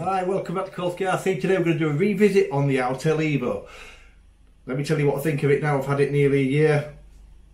Hi, welcome back to Kolsky RC. Today we're going to do a revisit on the Autel Evo. Let me tell you what I think of it now. I've had it nearly a year.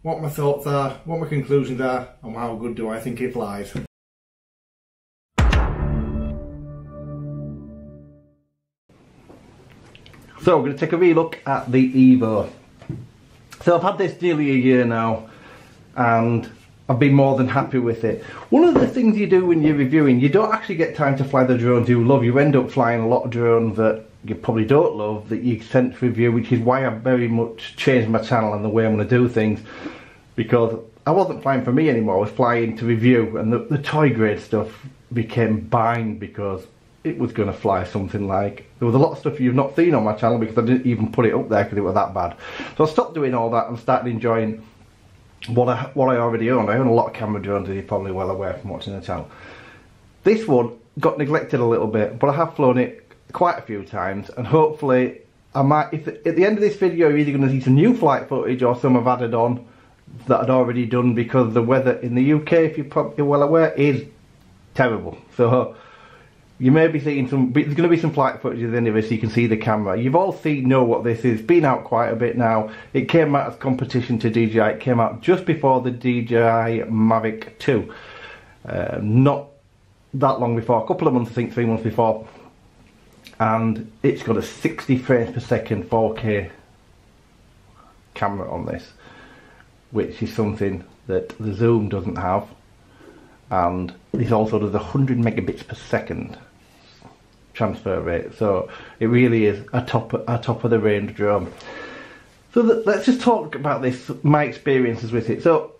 What my thoughts are, what my conclusions are, and how good do I think it flies. So we're going to take a relook at the Evo. So I've had this nearly a year now, and I've been more than happy with it. One of the things you do when you're reviewing, you don't actually get time to fly the drones you love. You end up flying a lot of drones that you probably don't love that you sent to review, which is why I've very much changed my channel and the way I'm going to do things. Because I wasn't flying for me anymore, I was flying to review, and the, the toy grade stuff became bind because it was going to fly something like there was a lot of stuff you've not seen on my channel because I didn't even put it up there because it was that bad so I stopped doing all that and started enjoying what I, what I already own. I own a lot of camera drones as you're probably well aware from watching the channel. This one got neglected a little bit, but I have flown it quite a few times and hopefully I might, if at the end of this video you're either going to see some new flight footage or some I've added on that I'd already done because the weather in the UK, if you're probably well aware, is terrible. So you may be seeing some, there's going to be some flight footage at the end of this you can see the camera. You've all seen, know what this is, been out quite a bit now. It came out as competition to DJI, it came out just before the DJI Mavic 2. Uh, not that long before, a couple of months, I think three months before. And it's got a 60 frames per second 4K camera on this, which is something that the Zoom doesn't have. And this also does 100 megabits per second transfer rate. So it really is a top a top of the range drone. So let's just talk about this, my experiences with it. So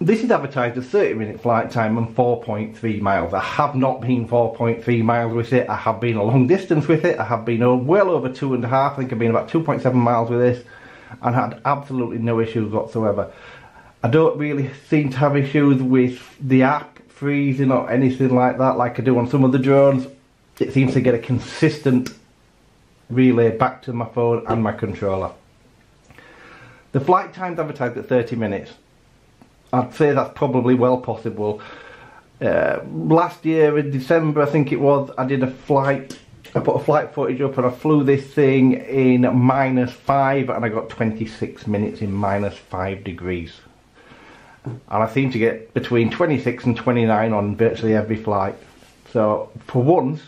this is advertised as 30 minute flight time and 4.3 miles. I have not been 4.3 miles with it. I have been a long distance with it. I have been well over two and a half. I think I've been about 2.7 miles with this and had absolutely no issues whatsoever. I don't really seem to have issues with the app freezing or anything like that like I do on some of the drones it seems to get a consistent relay back to my phone and my controller. The flight time's advertised at 30 minutes. I'd say that's probably well possible. Uh, last year in December, I think it was, I did a flight, I put a flight footage up and I flew this thing in minus 5 and I got 26 minutes in minus 5 degrees. And I seem to get between 26 and 29 on virtually every flight. So for once,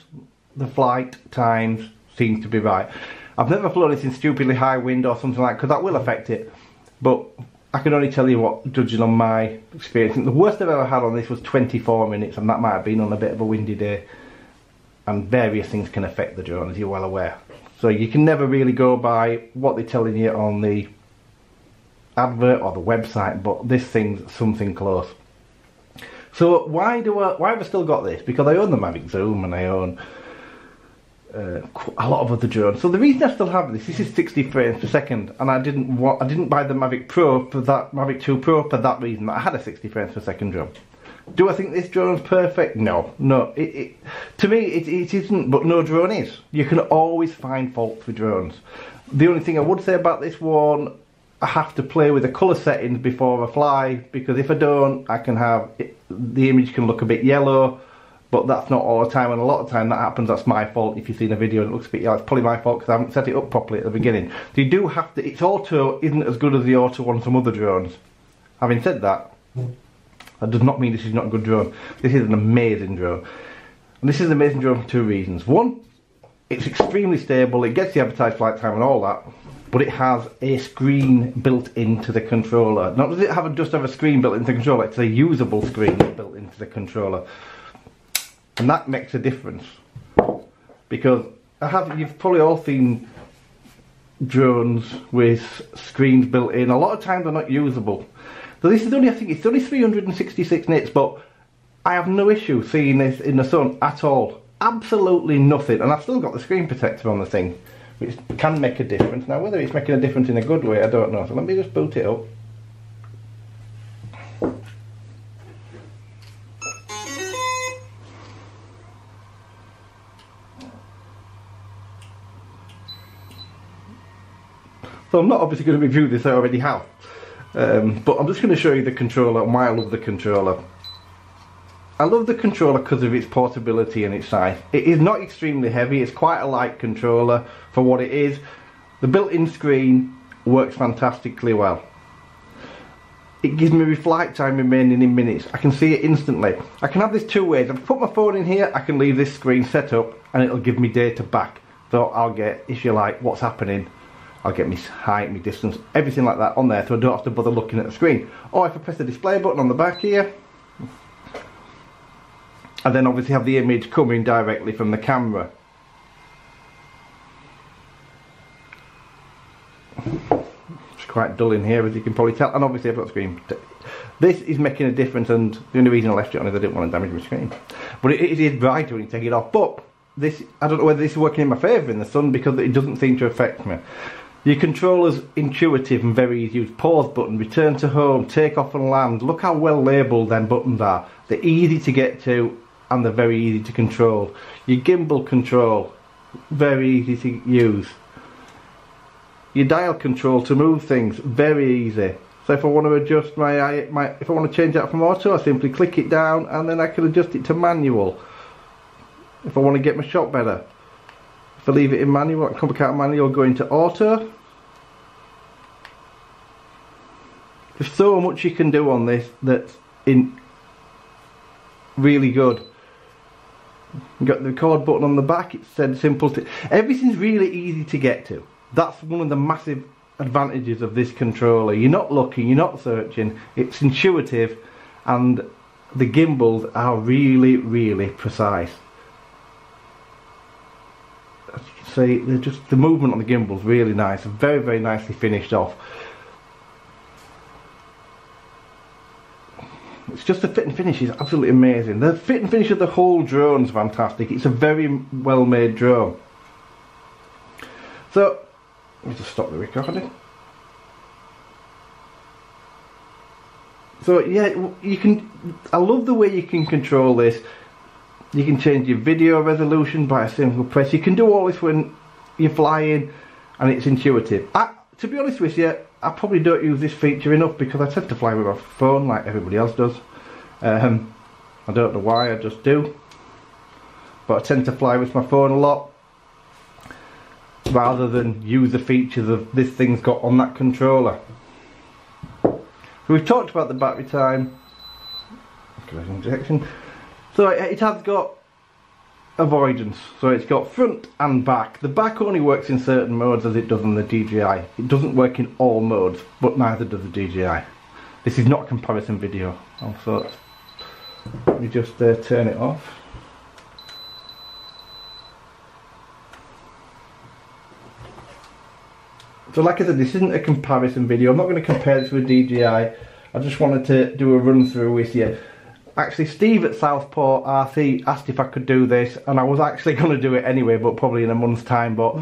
the flight times seem to be right. I've never flown it in stupidly high wind or something like because that will affect it. But I can only tell you what, judging on my experience. The worst I've ever had on this was 24 minutes and that might have been on a bit of a windy day. And various things can affect the drone as you're well aware. So you can never really go by what they're telling you on the advert or the website, but this thing's something close. So why do I, why have I still got this? Because I own the Mavic Zoom and I own uh, a lot of other drones. So the reason I still have this, this is 60 frames per second, and I didn't want, I didn't buy the Mavic Pro for that Mavic 2 Pro for that reason. I had a 60 frames per second drone. Do I think this drone's perfect? No, no. It, it to me, it, it isn't, but no drone is. You can always find faults with drones. The only thing I would say about this one I have to play with the colour settings before I fly because if I don't I can have it, the image can look a bit yellow but that's not all the time and a lot of time that happens that's my fault if you've seen a video and it looks a bit yellow. It's probably my fault because I haven't set it up properly at the beginning. So you do have to its auto isn't as good as the auto on some other drones. Having said that that does not mean this is not a good drone. This is an amazing drone. And this is an amazing drone for two reasons. One it's extremely stable it gets the advertised flight time and all that but it has a screen built into the controller. Not does it have a, just have a screen built into the controller, it's a usable screen built into the controller. And that makes a difference. Because I have you've probably all seen drones with screens built in. A lot of times they're not usable. So this is only I think it's only 366 nits, but I have no issue seeing this in the sun at all. Absolutely nothing. And I've still got the screen protector on the thing which can make a difference. Now whether it's making a difference in a good way, I don't know. So let me just boot it up. So I'm not obviously going to review this, I already have. Um, but I'm just going to show you the controller I love the controller. I love the controller because of its portability and its size. It is not extremely heavy, it's quite a light controller for what it is. The built-in screen works fantastically well. It gives me flight time remaining in minutes. I can see it instantly. I can have this two ways. I can put my phone in here, I can leave this screen set up and it'll give me data back. So I'll get, if you like, what's happening. I'll get my height, my distance, everything like that on there so I don't have to bother looking at the screen. Or if I press the display button on the back here, and then obviously have the image coming directly from the camera. It's quite dull in here as you can probably tell and obviously I've got screen. This is making a difference and the only reason I left it on is I didn't want to damage my screen. But it, is brighter when you take it off. But this, I don't know whether this is working in my favour in the sun because it doesn't seem to affect me. Your controller's intuitive and very easy to use. Pause button, return to home, take off and land. Look how well labelled them buttons are. They're easy to get to and they're very easy to control. Your gimbal control, very easy to use. Your dial control to move things, very easy. So if I want to adjust my, my if I want to change that from auto, I simply click it down and then I can adjust it to manual. If I want to get my shot better. If I leave it in manual, I come back out of manual, go into auto. There's so much you can do on this that's in really good. Got the record button on the back, it said simple. Everything's really easy to get to. That's one of the massive advantages of this controller. You're not looking, you're not searching, it's intuitive and the gimbals are really, really precise. As you can see, they're just the movement on the gimbals really nice, very, very nicely finished off. It's just the fit and finish is absolutely amazing. The fit and finish of the whole drone is fantastic. It's a very well made drone. So, let me just stop the recording. So yeah, you can, I love the way you can control this. You can change your video resolution by a single press. You can do all this when you're flying and it's intuitive. I, to be honest with you, I probably don't use this feature enough because I tend to fly with my phone like everybody else does. Um, I don't know why, I just do. But I tend to fly with my phone a lot rather than use the features of this thing's got on that controller. So we've talked about the battery time. So it has got avoidance. So it's got front and back. The back only works in certain modes as it does on the DJI. It doesn't work in all modes, but neither does the DJI. This is not a comparison video. Also, let me just uh, turn it off. So like I said, this isn't a comparison video. I'm not going to compare this with DJI. I just wanted to do a run through with you. Actually, Steve at Southport RC asked if I could do this, and I was actually going to do it anyway, but probably in a month's time. But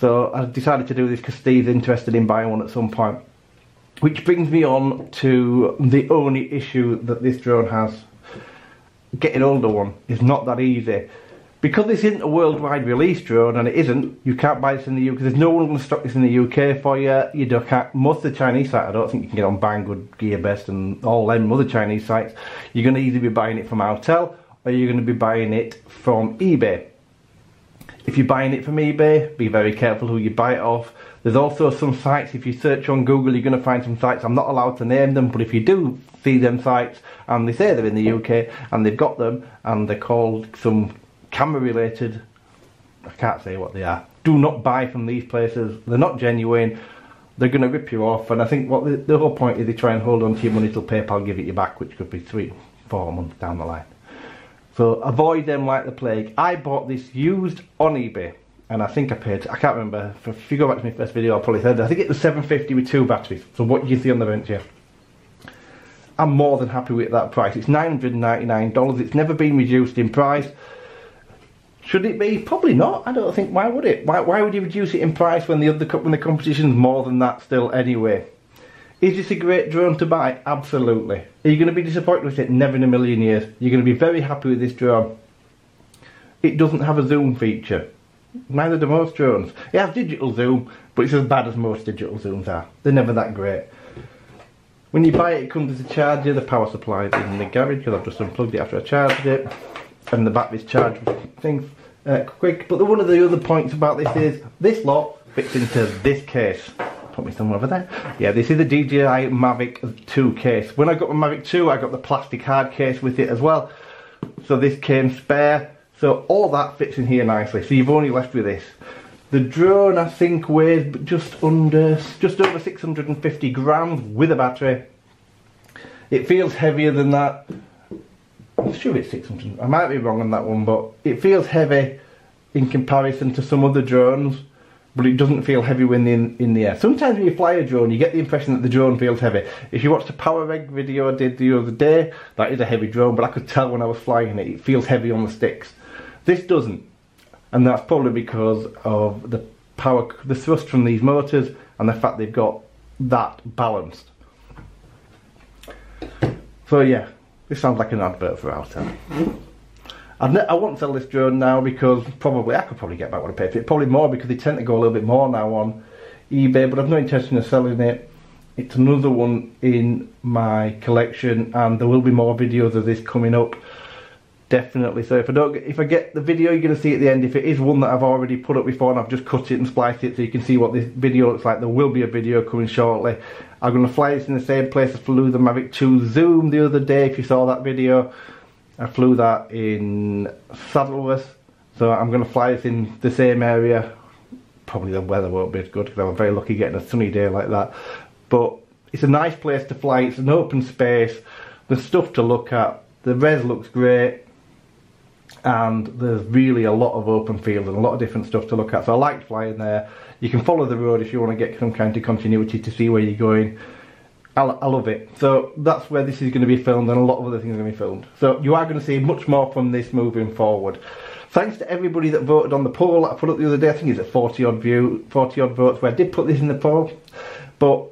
so I decided to do this because Steve's interested in buying one at some point. Which brings me on to the only issue that this drone has. Getting older one is not that easy because this isn't a worldwide release drone, and it isn't, you can't buy this in the UK, because there's no one going to stock this in the UK for you, you can't, most of the Chinese sites, I don't think you can get on Banggood, GearBest and all them other Chinese sites, you're going to either be buying it from Autel, or you're going to be buying it from eBay. If you're buying it from eBay, be very careful who you buy it off. There's also some sites, if you search on Google, you're going to find some sites, I'm not allowed to name them, but if you do see them sites, and they say they're in the UK, and they've got them, and they're called some camera related, I can't say what they are. Do not buy from these places. They're not genuine. They're going to rip you off. And I think what the, the whole point is they try and hold on to your money till PayPal give it you back, which could be three, four months down the line. So avoid them like the plague. I bought this used on eBay. And I think I paid, I can't remember, if you go back to my first video I probably said, I think it was 750 with two batteries. So what do you see on the bench here? I'm more than happy with that price. It's $999. It's never been reduced in price. Should it be? Probably not. I don't think. Why would it? Why, why would you reduce it in price when the other when the competition's more than that still anyway? Is this a great drone to buy? Absolutely. Are you going to be disappointed with it? Never in a million years. You're going to be very happy with this drone. It doesn't have a zoom feature. Neither do most drones. It has digital zoom, but it's as bad as most digital zooms are. They're never that great. When you buy it, it comes with a charger. The power supply is in the garage because I've just unplugged it after I charged it, and the battery's charged things uh, quick. But the, one of the other points about this is this lot fits into this case. Put me somewhere over there. Yeah, this is a DJI Mavic 2 case. When I got my Mavic 2, I got the plastic hard case with it as well. So this came spare. So all that fits in here nicely. So you've only left with this. The drone I think weighs just under, just over 650 grams with a battery. It feels heavier than that. I'm sure it's 600. I might be wrong on that one, but it feels heavy in comparison to some other drones. But it doesn't feel heavy when in, in the air. Sometimes when you fly a drone, you get the impression that the drone feels heavy. If you watch the Power Egg video I did the other day, that is a heavy drone, but I could tell when I was flying it, it feels heavy on the sticks. This doesn't and that's probably because of the power, the thrust from these motors and the fact they've got that balanced. So yeah, this sounds like an advert for Autel. I won't sell this drone now because probably I could probably get back what I paid for it. Probably more because they tend to go a little bit more now on eBay, but I've no intention of selling it. It's another one in my collection, and there will be more videos of this coming up definitely so if I don't if I get the video you're going to see at the end. If it is one that I've already put up before and I've just cut it and spliced it so you can see what this video looks like there will be a video coming shortly. I'm going to fly this in the same place I flew the Mavic 2 Zoom the other day if you saw that video. I flew that in Saddleworth so I'm going to fly this in the same area. Probably the weather won't be as good because I'm very lucky getting a sunny day like that. But it's a nice place to fly. It's an open space. There's stuff to look at. The res looks great and there's really a lot of open field and a lot of different stuff to look at. So I like flying there. You can follow the road if you want to get some kind of continuity to see where you're going. I, I love it. So that's where this is going to be filmed and a lot of other things are going to be filmed. So you are going to see much more from this moving forward. Thanks to everybody that voted on the poll I put up the other day. I think it's at 40 odd view 40 odd votes where I did put this in the poll. But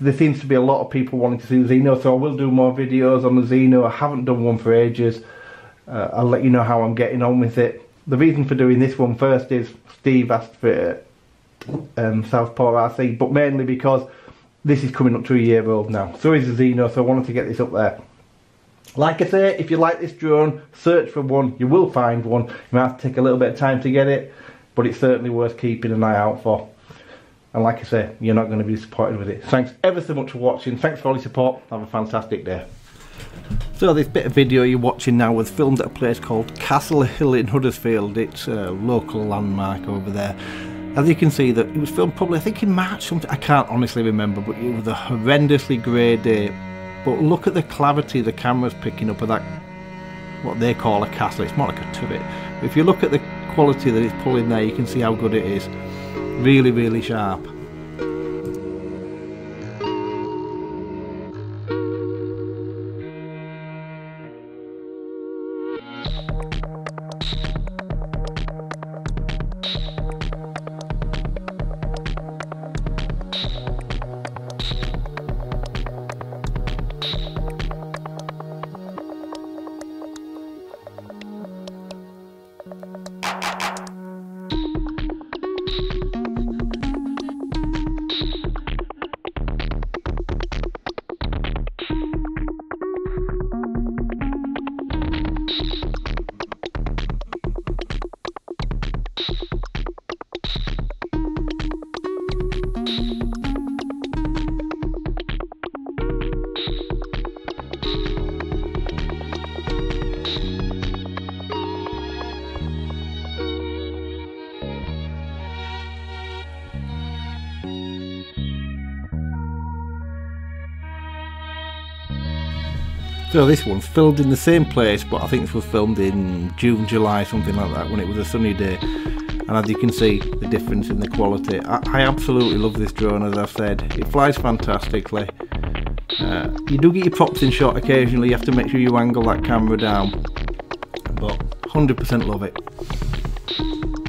there seems to be a lot of people wanting to see the Zino so I will do more videos on the Zino. I haven't done one for ages uh, I'll let you know how I'm getting on with it. The reason for doing this one first is Steve asked for um, Southport RC, but mainly because this is coming up to a year old now. So is the Zino, so I wanted to get this up there. Like I say, if you like this drone, search for one. You will find one. You might have to take a little bit of time to get it, but it's certainly worth keeping an eye out for. And like I say, you're not going to be disappointed with it. Thanks ever so much for watching. Thanks for all your support. Have a fantastic day. So this bit of video you're watching now was filmed at a place called Castle Hill in Huddersfield. It's a local landmark over there. As you can see, that it was filmed probably, I think in March, something. I can't honestly remember, but it was a horrendously grey day. But look at the clarity the camera's picking up of that, what they call a castle. It's more like a turret. But if you look at the quality that it's pulling there, you can see how good it is. Really, really sharp. So this one's filmed in the same place, but I think this was filmed in June, July, something like that, when it was a sunny day. And as you can see, the difference in the quality. I, I absolutely love this drone, as I've said. It flies fantastically. Uh, you do get your props in shot occasionally, you have to make sure you angle that camera down. But 100% love it.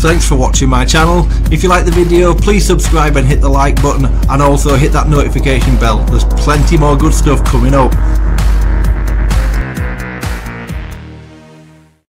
Thanks for watching my channel. If you like the video, please subscribe and hit the like button and also hit that notification bell. There's plenty more good stuff coming up.